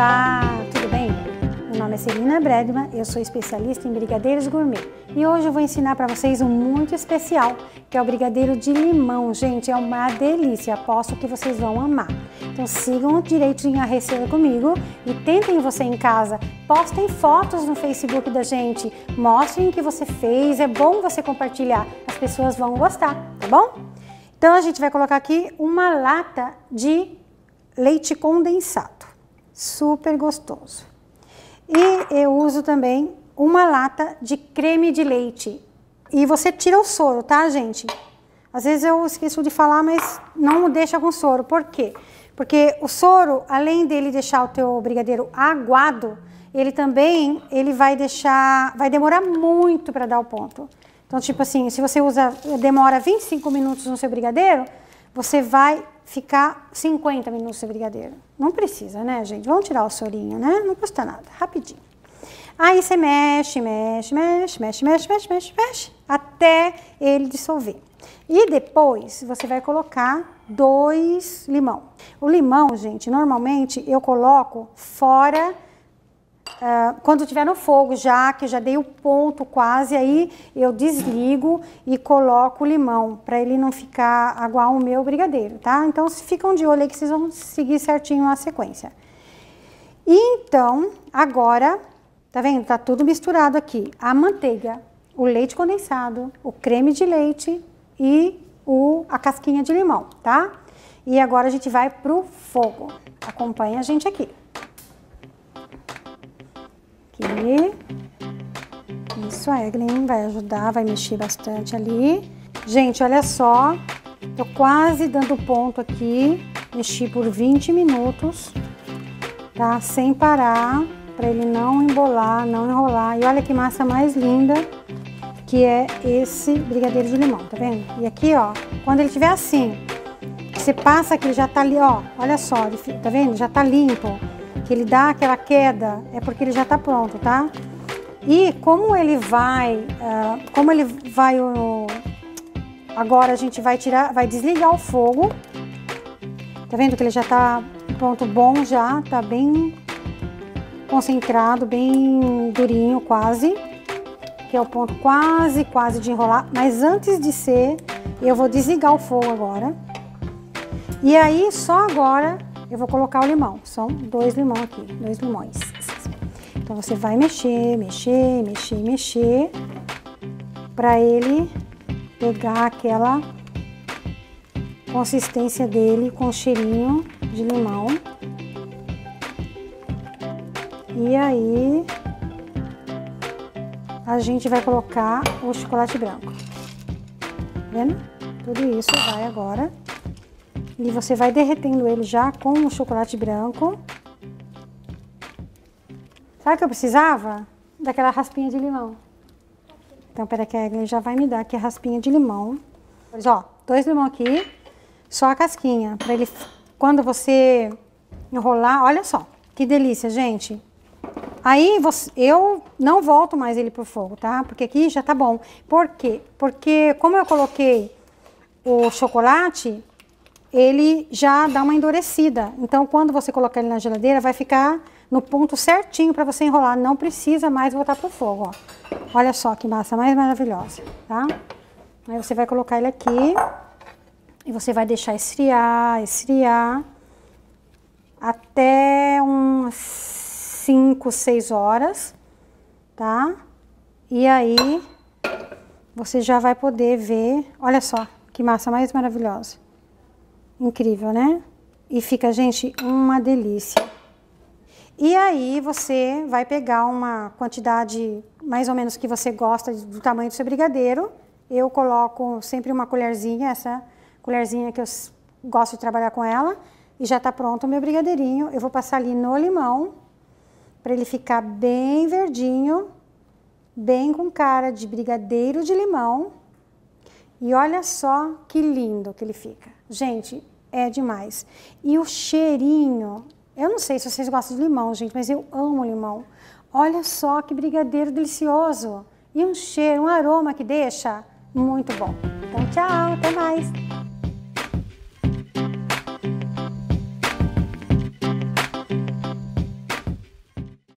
Olá, tudo bem? Meu nome é Celina Bregman, eu sou especialista em brigadeiros gourmet e hoje eu vou ensinar para vocês um muito especial, que é o brigadeiro de limão. Gente, é uma delícia, aposto que vocês vão amar. Então sigam direitinho a receita comigo e tentem você em casa. Postem fotos no Facebook da gente, mostrem o que você fez, é bom você compartilhar, as pessoas vão gostar, tá bom? Então a gente vai colocar aqui uma lata de leite condensado super gostoso. E eu uso também uma lata de creme de leite. E você tira o soro, tá, gente? Às vezes eu esqueço de falar, mas não deixa com soro. Por quê? Porque o soro, além dele deixar o teu brigadeiro aguado, ele também ele vai deixar, vai demorar muito para dar o ponto. Então, tipo assim, se você usa, demora 25 minutos no seu brigadeiro, você vai ficar 50 minutos de brigadeiro. Não precisa, né, gente? Vamos tirar o sorinho, né? Não custa nada, rapidinho. Aí você mexe, mexe, mexe, mexe, mexe, mexe, mexe, mexe, até ele dissolver. E depois você vai colocar dois limão. O limão, gente, normalmente eu coloco fora Uh, quando tiver no fogo já, que já dei o ponto quase, aí eu desligo e coloco o limão, para ele não ficar igual o meu brigadeiro, tá? Então, ficam de olho aí que vocês vão seguir certinho a sequência. E então, agora, tá vendo? Tá tudo misturado aqui. A manteiga, o leite condensado, o creme de leite e o, a casquinha de limão, tá? E agora a gente vai pro fogo. Acompanha a gente aqui aqui. Isso, a Eglin vai ajudar, vai mexer bastante ali. Gente, olha só, tô quase dando ponto aqui. Mexi por 20 minutos, tá? Sem parar, para ele não embolar, não enrolar. E olha que massa mais linda que é esse brigadeiro de limão, tá vendo? E aqui, ó, quando ele estiver assim, você passa ele já tá ali, ó, olha só, tá vendo? Já tá limpo que ele dá aquela queda, é porque ele já está pronto, tá? E como ele vai, uh, como ele vai, uh, agora a gente vai tirar, vai desligar o fogo. Tá vendo que ele já está pronto bom já, tá bem concentrado, bem durinho quase. Que é o ponto quase, quase de enrolar. Mas antes de ser, eu vou desligar o fogo agora. E aí, só agora, eu vou colocar o limão. São dois limões aqui, dois limões. Então você vai mexer, mexer, mexer, mexer para ele pegar aquela consistência dele com cheirinho de limão. E aí a gente vai colocar o chocolate branco. Tá vendo? Tudo isso vai agora e você vai derretendo ele já com o chocolate branco. Sabe o que eu precisava? Daquela raspinha de limão. Então, peraí que a Eglin já vai me dar aqui a raspinha de limão. Pois, ó, dois limão aqui, só a casquinha. Pra ele, quando você enrolar, olha só, que delícia, gente. Aí, você, eu não volto mais ele pro fogo, tá? Porque aqui já tá bom. Por quê? Porque como eu coloquei o chocolate, ele já dá uma endurecida. Então, quando você colocar ele na geladeira, vai ficar no ponto certinho para você enrolar. Não precisa mais botar para o fogo, ó. Olha só que massa mais maravilhosa, tá? Aí você vai colocar ele aqui e você vai deixar esfriar, esfriar até uns 5, 6 horas, tá? E aí você já vai poder ver, olha só que massa mais maravilhosa. Incrível, né? E fica, gente, uma delícia. E aí você vai pegar uma quantidade mais ou menos que você gosta do tamanho do seu brigadeiro. Eu coloco sempre uma colherzinha, essa colherzinha que eu gosto de trabalhar com ela. E já está pronto o meu brigadeirinho. Eu vou passar ali no limão, para ele ficar bem verdinho, bem com cara de brigadeiro de limão. E olha só que lindo que ele fica. Gente, é demais. E o cheirinho, eu não sei se vocês gostam de limão, gente, mas eu amo limão. Olha só que brigadeiro delicioso. E um cheiro, um aroma que deixa muito bom. Então, tchau, até mais.